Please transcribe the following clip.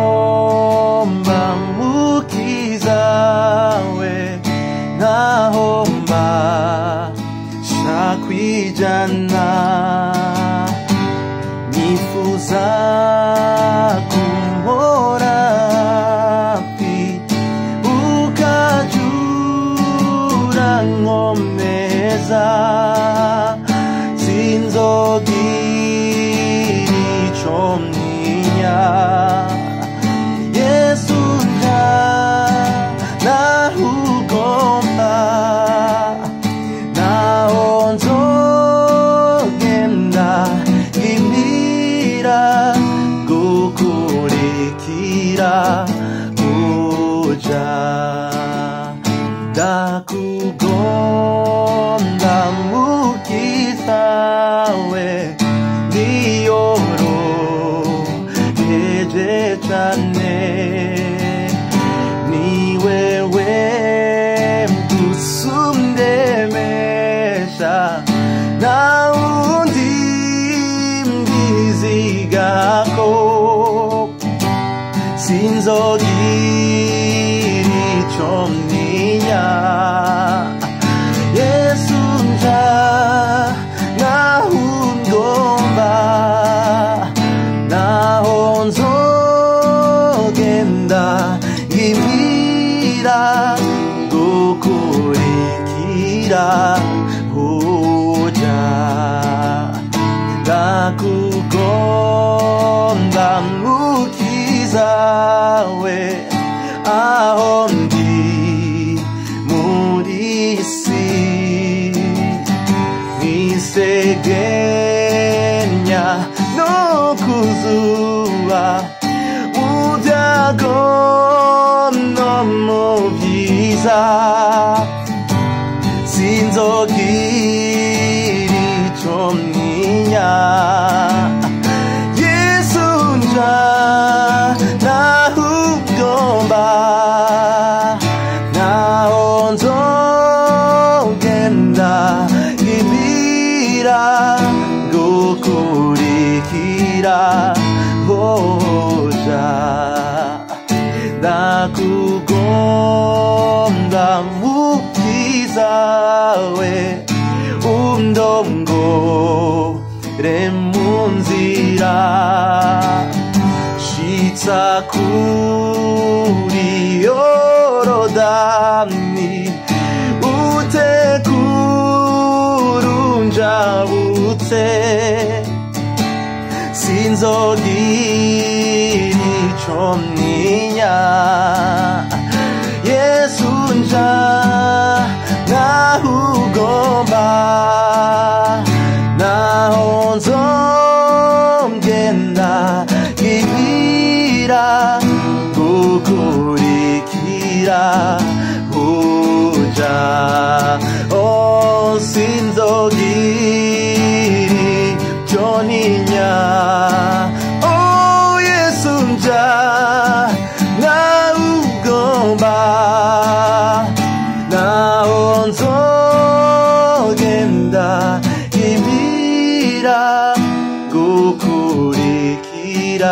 ndakugomba mukiza we ntaho mbasha kwijana nifuza kumpora hafi ukajura sinzogira ndakugomba mukiza we niyoroheje cane ni wewe mdusumdemesha na undi mbizigako sinzogira imira gukurikira uja ndakugomba mukiza we aho ndi byiza sinzogira ico mtinya yesu nja nahugomba naho nzogenda imira gukurikira. Hoja ndakugomba mukiza we undongore mu nzira shitsa kuri yorodani utekurunjabutse sinzogira ico mtinya 자 오 예수자 나 우고 봐나 온속엔다. 힘이라 고 구리키라.